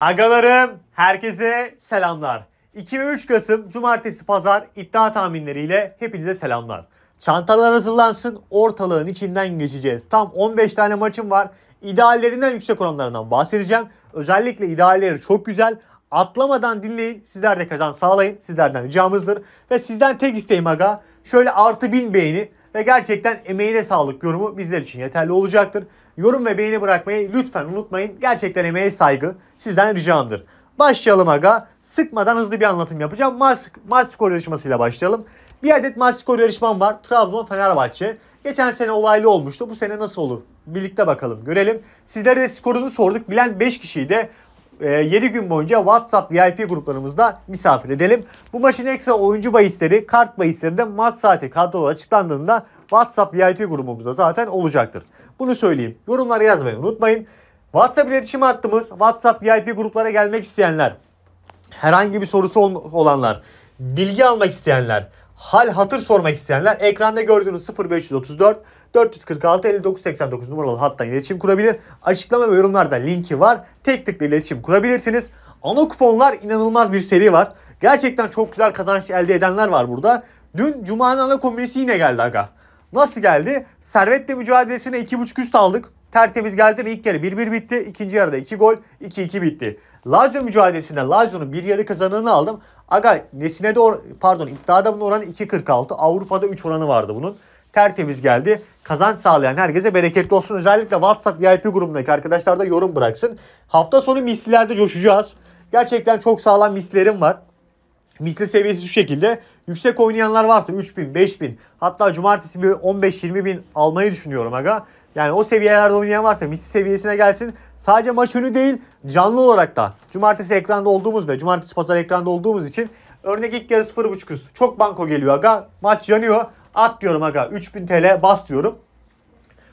Agalarım herkese selamlar. 2 ve 3 Kasım Cumartesi Pazar iddia tahminleriyle hepinize selamlar. Çantalar hazırlansın ortalığın içinden geçeceğiz. Tam 15 tane maçım var. İdeallerinden yüksek oranlarından bahsedeceğim. Özellikle idealleri çok güzel. Atlamadan dinleyin. Sizler de kazan sağlayın. Sizlerden ricamızdır. Ve sizden tek isteğim aga. Şöyle artı bin beğeni ve gerçekten emeğine sağlık yorumu bizler için yeterli olacaktır. Yorum ve beğeni bırakmayı lütfen unutmayın. Gerçekten emeğe saygı sizden ricamdır. Başlayalım aga. Sıkmadan hızlı bir anlatım yapacağım. Maç, maç skor yarışmasıyla başlayalım. Bir adet maç skor yarışmam var. Trabzon Fenerbahçe. Geçen sene olaylı olmuştu. Bu sene nasıl olur? Birlikte bakalım görelim. Sizlere de skorunu sorduk. Bilen 5 kişiyi de 7 gün boyunca WhatsApp VIP gruplarımızda misafir edelim. Bu maçın ekstra oyuncu bahisleri, kart bahisleri de maç saati kadrolu açıklandığında WhatsApp VIP grubumuzda zaten olacaktır. Bunu söyleyeyim. Yorumlara yazmayı unutmayın. WhatsApp iletişim hattımız, WhatsApp VIP gruplara gelmek isteyenler, herhangi bir sorusu olanlar, bilgi almak isteyenler, hal hatır sormak isteyenler ekranda gördüğünüz 0534 446 59 89 numaralı hattan iletişim kurabilir. Açıklama ve yorumlarda linki var. Tek tıkla iletişim kurabilirsiniz. Ana kuponlar inanılmaz bir seri var. Gerçekten çok güzel kazanç elde edenler var burada. Dün Cuma'nın ana kombinesi yine geldi aga. Nasıl geldi? Servet'le mücadelesine 2.5 üst aldık. Tertemiz geldi ve ilk yarı 1-1 bitti. İkinci yarıda 2 gol 2-2 bitti. Lazio mücadelesinde Lazio'nun bir yarı kazananını aldım. Aga nesine de pardon iddiada bunun oranı 2.46. Avrupa'da 3 oranı vardı bunun. Tertemiz geldi. Kazanç sağlayan herkese bereketli olsun. Özellikle WhatsApp VIP grubundaki arkadaşlar da yorum bıraksın. Hafta sonu mislilerde coşacağız. Gerçekten çok sağlam mislerim var. Misli seviyesi şu şekilde. Yüksek oynayanlar varsa 3000, 5000 hatta cumartesi bir 15-20 bin almayı düşünüyorum aga. Yani o seviyelerde oynayan varsa misli seviyesine gelsin. Sadece maç önü değil canlı olarak da. Cumartesi ekranda olduğumuz ve cumartesi pazar ekranda olduğumuz için örnek ilk yarı 0.5 üst. Çok banko geliyor aga. Maç yanıyor. At diyorum aga 3000 TL bas diyorum.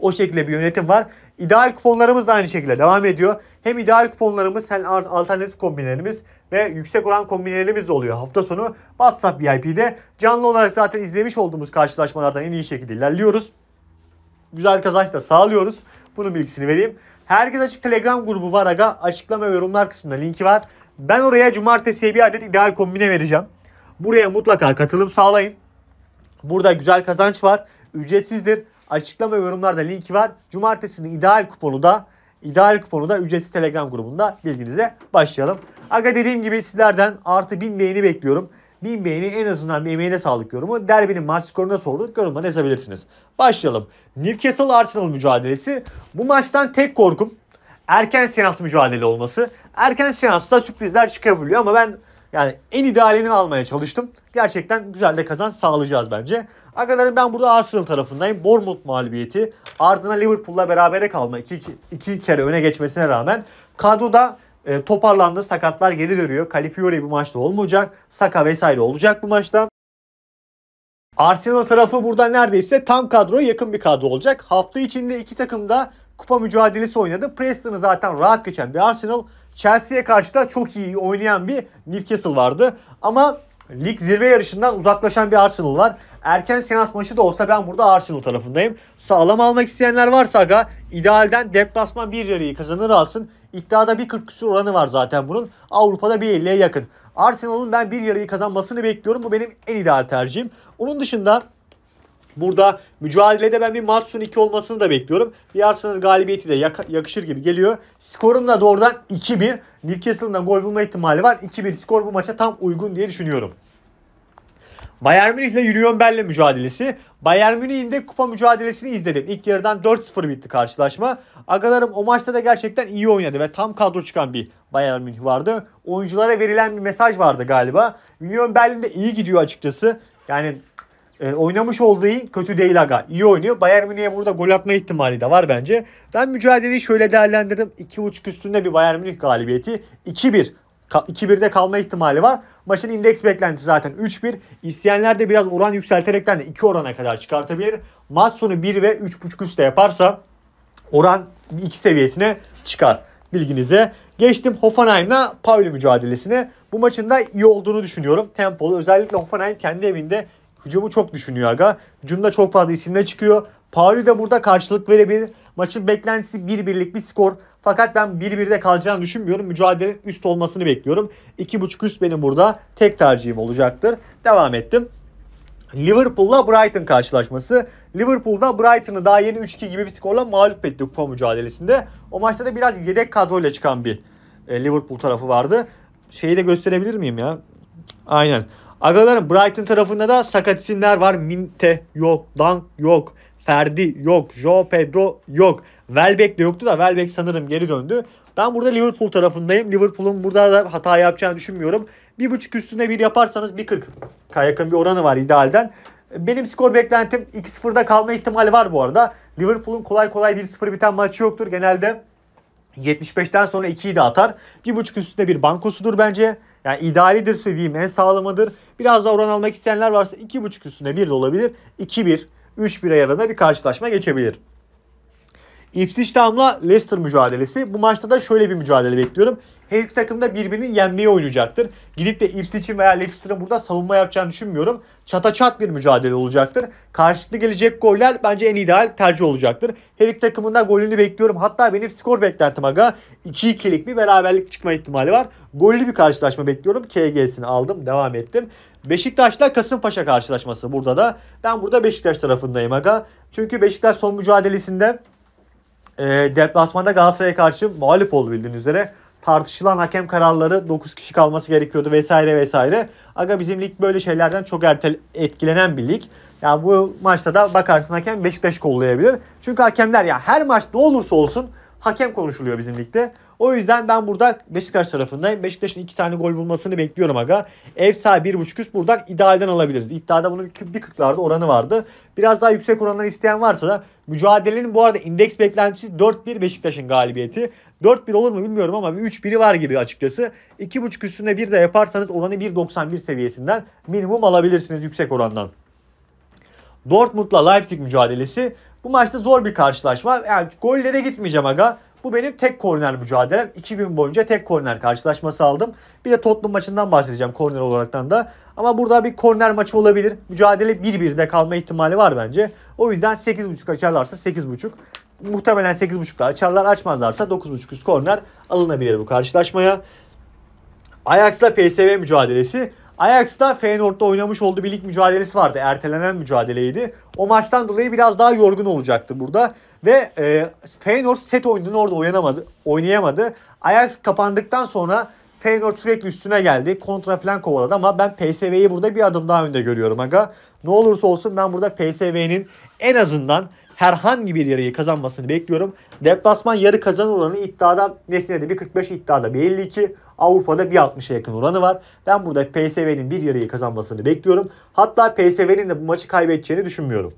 O şekilde bir yönetim var. İdeal kuponlarımız da aynı şekilde devam ediyor. Hem ideal kuponlarımız hem alternatif kombinlerimiz ve yüksek oran kombinlerimiz de oluyor hafta sonu. WhatsApp VIP'de canlı olarak zaten izlemiş olduğumuz karşılaşmalardan en iyi şekilde ilerliyoruz. Güzel kazanç da sağlıyoruz. Bunun bilgisini vereyim. Herkes açık Telegram grubu var aga. Açıklama ve yorumlar kısmında linki var. Ben oraya cumartesiye bir adet ideal kombine vereceğim. Buraya mutlaka katılım sağlayın. Burada güzel kazanç var. Ücretsizdir. Açıklama ve yorumlarda linki var. Cumartesinin ideal kuponu da ideal kuponu da ücretsiz Telegram grubunda bilginize başlayalım. Aga dediğim gibi sizlerden artı 1000 beğeni bekliyorum. 1000 beğeni en azından bir emeğine sağlık yorumu. Derbinin maç skoruna sorduk. Yorumlara yazabilirsiniz. Başlayalım. Newcastle Arsenal mücadelesi. Bu maçtan tek korkum erken seans mücadele olması. Erken seansta sürprizler çıkabiliyor ama ben yani en idealini almaya çalıştım. Gerçekten güzel de kazanç sağlayacağız bence. Arkadaşlar ben burada Arsenal tarafındayım. Bournemouth mağlubiyeti. Ardına Liverpool'la berabere kalma. iki, iki, iki kere öne geçmesine rağmen. Kadroda e, toparlandı. Sakatlar geri dönüyor. Califiori bu maçta olmayacak. Saka vesaire olacak bu maçta. Arsenal tarafı burada neredeyse tam kadroya yakın bir kadro olacak. Hafta içinde iki takım da kupa mücadelesi oynadı. Preston'ı zaten rahat geçen bir Arsenal. Chelsea'ye karşı da çok iyi oynayan bir Newcastle vardı. Ama lig zirve yarışından uzaklaşan bir Arsenal var. Erken seans maçı da olsa ben burada Arsenal tarafındayım. Sağlam almak isteyenler varsa aga idealden deplasman bir yarıyı kazanır alsın. İddiada bir 40 küsur oranı var zaten bunun. Avrupa'da bir 50'ye yakın. Arsenal'ın ben bir yarıyı kazanmasını bekliyorum. Bu benim en ideal tercihim. Onun dışında Burada mücadelede ben bir Matsun 2 olmasını da bekliyorum. Bir Arsenal galibiyeti de yakışır gibi geliyor. Skorum da doğrudan 2-1. Newcastle'ın gol bulma ihtimali var. 2-1 skor bu maça tam uygun diye düşünüyorum. Bayern Münih ile Union Berlin mücadelesi. Bayern Münih'in de kupa mücadelesini izledim. İlk yarıdan 4-0 bitti karşılaşma. Agalarım o maçta da gerçekten iyi oynadı ve tam kadro çıkan bir Bayern Münih vardı. Oyunculara verilen bir mesaj vardı galiba. Union Berlin de iyi gidiyor açıkçası. Yani e, oynamış olduğu kötü değil aga. İyi oynuyor. Bayern Münih'e burada gol atma ihtimali de var bence. Ben mücadeleyi şöyle değerlendirdim. 2.5 üstünde bir Bayern Münih galibiyeti. 2-1 2-1'de kalma ihtimali var. Maçın indeks beklentisi zaten 3-1. İsteyenler de biraz oran yükselterekten de 2 orana kadar çıkartabilir. Maç sonu 1 ve 3.5 üstte yaparsa oran 2 seviyesine çıkar. Bilginize. Geçtim Hoffenheim'la Pauli mücadelesine. Bu maçın da iyi olduğunu düşünüyorum. Tempolu. Özellikle Hoffenheim kendi evinde hücumu çok düşünüyor aga. Hücumda çok fazla isimle çıkıyor. Pauli de burada karşılık verebilir. Maçın beklentisi 1-1'lik bir skor. Fakat ben 1-1'de kalacağını düşünmüyorum. Mücadele üst olmasını bekliyorum. 2.5 üst benim burada tek tercihim olacaktır. Devam ettim. Liverpool'la Brighton karşılaşması. Liverpool'da Brighton'ı daha yeni 3-2 gibi bir skorla mağlup etti kupa mücadelesinde. O maçta da biraz yedek kadroyla çıkan bir e, Liverpool tarafı vardı. Şeyi de gösterebilir miyim ya? Aynen. Agalarım Brighton tarafında da sakat isimler var. Minte yok, Dank yok, Ferdi yok, Joe Pedro yok. Welbeck de yoktu da Welbeck sanırım geri döndü. Ben burada Liverpool tarafındayım. Liverpool'un burada da hata yapacağını düşünmüyorum. Bir buçuk üstüne bir yaparsanız 1.40 yakın bir oranı var idealden. Benim skor beklentim 2-0'da kalma ihtimali var bu arada. Liverpool'un kolay kolay 1-0 biten maçı yoktur. Genelde 75'ten sonra 2'yi de atar. 1.5 üstünde bir bankosudur bence. Yani idealidir söyleyeyim en sağlamıdır. Biraz daha oran almak isteyenler varsa 2.5 üstünde 1 de olabilir. 2-1, 3-1 ayarında bir karşılaşma geçebilir. Ipswich Town'la Leicester mücadelesi. Bu maçta da şöyle bir mücadele bekliyorum. Her iki takım da birbirini yenmeye oynayacaktır. Gidip de Ipswich'in veya Leicester'ın burada savunma yapacağını düşünmüyorum. Çata çat bir mücadele olacaktır. Karşılıklı gelecek goller bence en ideal tercih olacaktır. Her iki takımın da golünü bekliyorum. Hatta benim skor beklentim aga 2-2'lik bir beraberlik çıkma ihtimali var. Gollü bir karşılaşma bekliyorum. KG'sini aldım. Devam ettim. Beşiktaş'la Kasımpaşa karşılaşması burada da. Ben burada Beşiktaş tarafındayım aga. Çünkü Beşiktaş son mücadelesinde e, deplasmanda Galatasaray'a karşı mağlup oldu bildiğiniz üzere. Tartışılan hakem kararları 9 kişi kalması gerekiyordu vesaire vesaire. Aga bizim lig böyle şeylerden çok ertel etkilenen bir lig. Yani bu maçta da bakarsın hakem Beşiktaş kollayabilir. Çünkü hakemler ya her maç olursa olsun hakem konuşuluyor bizim ligde. O yüzden ben burada Beşiktaş tarafındayım. Beşiktaş'ın iki tane gol bulmasını bekliyorum aga. Ev sahibi 1.5 üst buradan idealden alabiliriz. İddiada bunun bir 40'larda oranı vardı. Biraz daha yüksek oranlar isteyen varsa da mücadelenin bu arada indeks beklentisi 4-1 Beşiktaş'ın galibiyeti. 4-1 olur mu bilmiyorum ama bir 3-1'i var gibi açıkçası. 2.5 üstünde bir de yaparsanız oranı 1.91 seviyesinden minimum alabilirsiniz yüksek orandan. Dortmund'la Leipzig mücadelesi. Bu maçta zor bir karşılaşma. Yani gollere gitmeyeceğim aga. Bu benim tek korner mücadelem. İki gün boyunca tek korner karşılaşması aldım. Bir de Tottenham maçından bahsedeceğim korner olaraktan da. Ama burada bir korner maçı olabilir. Mücadele 1-1'de kalma ihtimali var bence. O yüzden 8.5 açarlarsa 8.5. Muhtemelen 8.5'da açarlar. Açmazlarsa 9.5 üst korner alınabilir bu karşılaşmaya. Ajax'la PSV mücadelesi. Ajax'ta Feyenoord'da oynamış olduğu bir lig mücadelesi vardı. Ertelenen mücadeleydi. O maçtan dolayı biraz daha yorgun olacaktı burada. Ve e, Feyenoord set oyununu orada oynamadı, oynayamadı. Ajax kapandıktan sonra Feyenoord sürekli üstüne geldi. Kontra falan kovaladı ama ben PSV'yi burada bir adım daha önde görüyorum aga. Ne olursa olsun ben burada PSV'nin en azından herhangi bir yarıyı kazanmasını bekliyorum. Deplasman yarı kazanır oranı iddiada Nesne'de 1.45 iddiada 1.52 Avrupa'da 1.60'a yakın oranı var. Ben burada PSV'nin bir yarıyı kazanmasını bekliyorum. Hatta PSV'nin de bu maçı kaybedeceğini düşünmüyorum.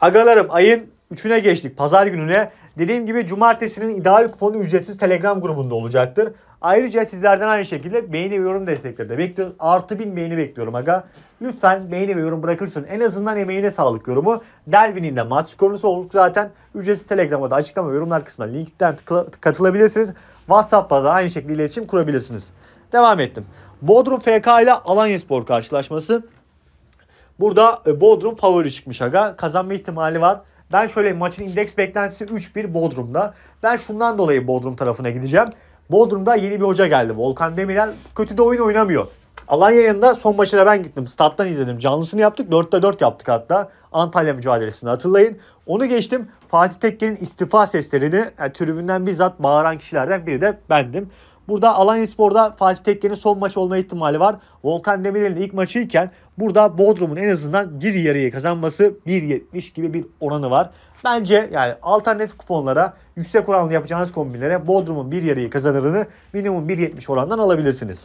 Agalarım ayın 3'üne geçtik. Pazar gününe. Dediğim gibi cumartesinin ideal kuponu ücretsiz Telegram grubunda olacaktır. Ayrıca sizlerden aynı şekilde beğeni ve yorum destekleri de bekliyorum. Artı bin beğeni bekliyorum aga. Lütfen beğeni ve yorum bırakırsın. En azından emeğine sağlık yorumu. Delvin'in de maç skorunusu olduk zaten. Ücretsiz Telegram'a da açıklama ve yorumlar kısmına linkten katılabilirsiniz. WhatsApp'ta da aynı şekilde iletişim kurabilirsiniz. Devam ettim. Bodrum FK ile Alanya Spor karşılaşması. Burada e, Bodrum favori çıkmış aga. Kazanma ihtimali var. Ben şöyle maçın indeks beklentisi 3-1 Bodrum'da. Ben şundan dolayı Bodrum tarafına gideceğim. Bodrum'da yeni bir hoca geldi. Volkan Demirel kötü de oyun oynamıyor. Alanya yanında son maçına ben gittim. Stat'tan izledim. Canlısını yaptık. 4'te 4 yaptık hatta. Antalya mücadelesini hatırlayın. Onu geçtim. Fatih Tekke'nin istifa seslerini yani tribünden bizzat bağıran kişilerden biri de bendim. Burada Alanya Spor'da Fatih Tekke'nin son maç olma ihtimali var. Volkan Demirel'in ilk maçıyken burada Bodrum'un en azından bir yarıyı kazanması 1.70 gibi bir oranı var. Bence yani alternatif kuponlara yüksek oranlı yapacağınız kombinlere Bodrum'un bir yarıyı kazanırını minimum 1.70 orandan alabilirsiniz.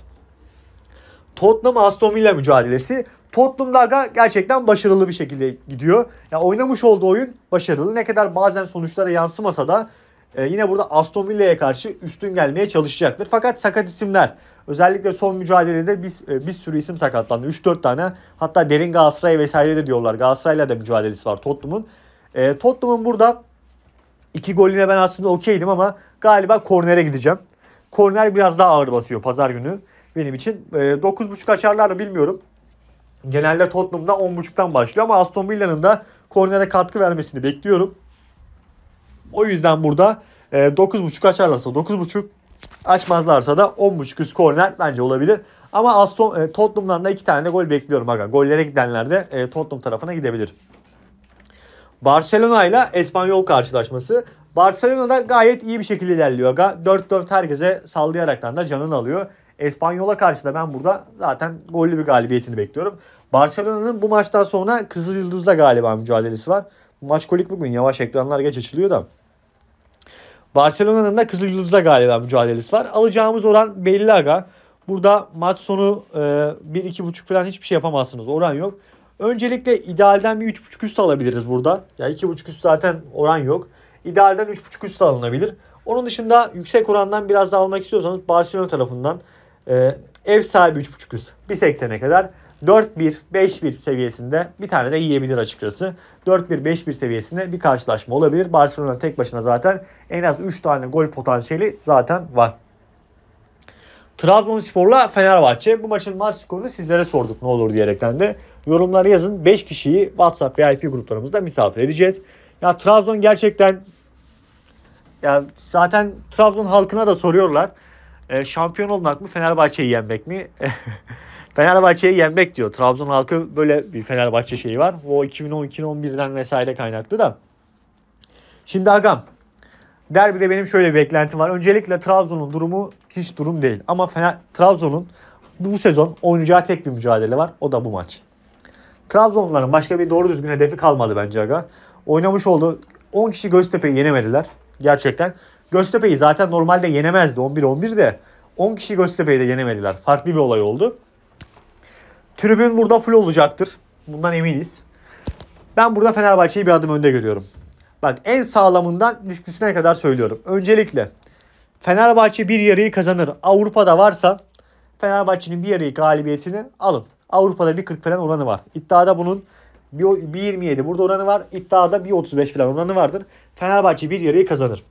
Tottenham Aston Villa mücadelesi. Tottenham gerçekten başarılı bir şekilde gidiyor. Yani oynamış olduğu oyun başarılı. Ne kadar bazen sonuçlara yansımasa da e, yine burada Aston Villa'ya karşı üstün gelmeye çalışacaktır. Fakat sakat isimler özellikle son mücadelede bir, e, bir sürü isim sakatlandı. 3-4 tane hatta derin Galatasaray vesaire de diyorlar. Galatasaray'la da mücadelesi var Tottenham'ın. E, Tottenham'ın burada iki golüne ben aslında okeydim ama galiba kornere gideceğim. Korner biraz daha ağır basıyor pazar günü benim için. E, 9.5 açarlar mı bilmiyorum. Genelde Tottenham'da 10.5'tan başlıyor ama Aston Villa'nın da kornere katkı vermesini bekliyorum. O yüzden burada e, 9.5 açarlarsa 9.5 açmazlarsa da 10.5 üst korner bence olabilir. Ama Aston e, Tottenham'dan da iki tane de gol bekliyorum. Aga. Gollere gidenler de e, Tottenham tarafına gidebilir. Barcelona ile Espanyol karşılaşması. Barcelona da gayet iyi bir şekilde ilerliyor. Aga. 4-4 herkese sallayaraktan da canını alıyor. Espanyol'a karşı da ben burada zaten gollü bir galibiyetini bekliyorum. Barcelona'nın bu maçtan sonra Kızıl Yıldız'la galiba mücadelesi var. Maç kolik bugün yavaş ekranlar geç açılıyor da. Barcelona'nın da Kızıl Yıldız'la galiba mücadelesi var. Alacağımız oran belli aga. Burada maç sonu e, 1-2.5 falan hiçbir şey yapamazsınız. Oran yok. Öncelikle idealden bir 3.5 üst alabiliriz burada. Ya yani 2.5 üst zaten oran yok. İdealden 3.5 üst alınabilir. Onun dışında yüksek orandan biraz daha almak istiyorsanız Barcelona tarafından e, ev sahibi 3.5 üst 1.80'e kadar 4-1, 5-1 seviyesinde bir tane de yiyebilir açıkçası. 4-1, 5-1 seviyesinde bir karşılaşma olabilir. Barcelona tek başına zaten en az 3 tane gol potansiyeli zaten var. Trabzonspor'la Fenerbahçe. Bu maçın maç skorunu sizlere sorduk ne olur diyerekten de. Yorumlara yazın. 5 kişiyi WhatsApp VIP gruplarımızda misafir edeceğiz. Ya Trabzon gerçekten ya zaten Trabzon halkına da soruyorlar. E, şampiyon olmak mı Fenerbahçe'yi yenmek mi? Fenerbahçe'yi yenmek diyor. Trabzon halkı böyle bir Fenerbahçe şeyi var. O 2010-2011'den vesaire kaynaklı da. Şimdi agam Derbide benim şöyle bir beklentim var. Öncelikle Trabzon'un durumu hiç durum değil. Ama Fener, Trabzon'un bu sezon oynayacağı tek bir mücadele var. O da bu maç. Trabzonluların başka bir doğru düzgün hedefi kalmadı bence aga. Oynamış oldu. 10 kişi Göztepe'yi yenemediler. Gerçekten. Göztepe'yi zaten normalde yenemezdi 11-11 de. 10 kişi Göztepe'yi de yenemediler. Farklı bir olay oldu. Tribün burada full olacaktır. Bundan eminiz. Ben burada Fenerbahçe'yi bir adım önde görüyorum. Bak en sağlamından risklisine kadar söylüyorum. Öncelikle Fenerbahçe bir yarıyı kazanır. Avrupa'da varsa Fenerbahçe'nin bir yarıyı galibiyetini alın. Avrupa'da bir 40 falan oranı var. İddiada bunun bir 1.27 burada oranı var. İddiada bir 35 falan oranı vardır. Fenerbahçe bir yarıyı kazanır.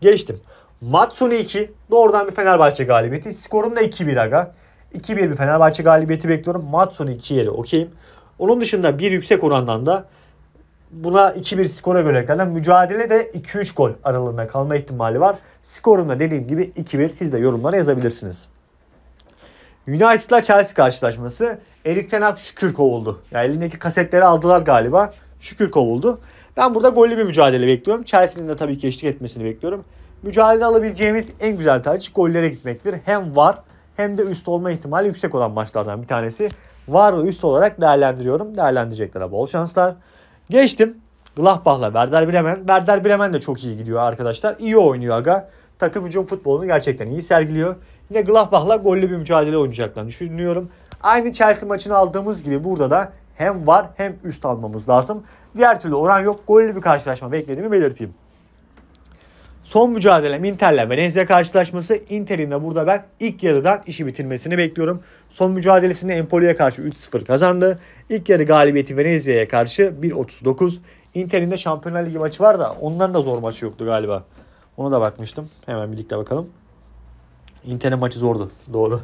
Geçtim. Maç sonu 2. Doğrudan bir Fenerbahçe galibiyeti. Skorum da 2-1 aga. 2-1 bir Fenerbahçe galibiyeti bekliyorum. Maç sonu 2 yeri okeyim. Onun dışında bir yüksek orandan da buna 2-1 skora göre eklerden mücadele de 2-3 gol aralığında kalma ihtimali var. Skorumda dediğim gibi 2-1 siz de yorumlara yazabilirsiniz. United'la Chelsea karşılaşması. Erik Ten Hag şükür kovuldu. Yani elindeki kasetleri aldılar galiba. Şükür kovuldu. Ben burada gollü bir mücadele bekliyorum. Chelsea'nin de tabii ki eşlik etmesini bekliyorum. Mücadele alabileceğimiz en güzel tercih gollere gitmektir. Hem var hem de üst olma ihtimali yüksek olan maçlardan bir tanesi. Var ve üst olarak değerlendiriyorum. Değerlendireceklere bol şanslar. Geçtim. Gladbach'la Werder Bremen. Werder Bremen de çok iyi gidiyor arkadaşlar. İyi oynuyor aga. Takım hücum futbolunu gerçekten iyi sergiliyor. Yine Gladbach'la gollü bir mücadele oynayacaklarını düşünüyorum. Aynı Chelsea maçını aldığımız gibi burada da hem var hem üst almamız lazım. Diğer türlü oran yok. Gollü bir karşılaşma beklediğimi belirteyim. Son mücadelem Inter'le Venezia karşılaşması. Inter'in de burada ben ilk yarıdan işi bitirmesini bekliyorum. Son mücadelesinde Empoli'ye karşı 3-0 kazandı. İlk yarı galibiyeti Venezia'ya karşı 1-39. Inter'in de Şampiyonlar Ligi maçı var da onların da zor maçı yoktu galiba. Ona da bakmıştım. Hemen birlikte bakalım. Inter'in maçı zordu. Doğru.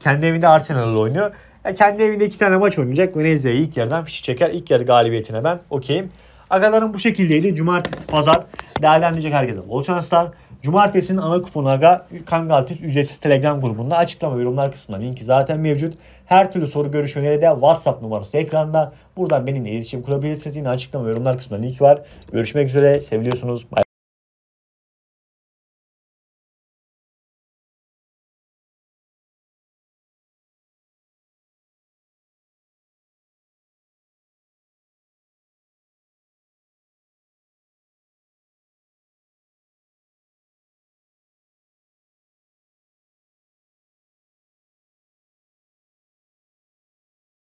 Kendi evinde Arsenal'la oynuyor. kendi evinde iki tane maç oynayacak. Venezia'yı ilk yarıdan fişi çeker. İlk yarı galibiyetine ben okeyim. Agalarım bu şekildeydi. Cumartesi, pazar değerlendirecek herkese bol şanslar. Cumartesinin ana kuponu Aga Kangaltit ücretsiz Telegram grubunda açıklama yorumlar kısmında linki zaten mevcut. Her türlü soru görüş öneri de WhatsApp numarası ekranda. Buradan benimle iletişim kurabilirsiniz. Yine açıklama yorumlar kısmında link var. Görüşmek üzere. Seviliyorsunuz. Bye.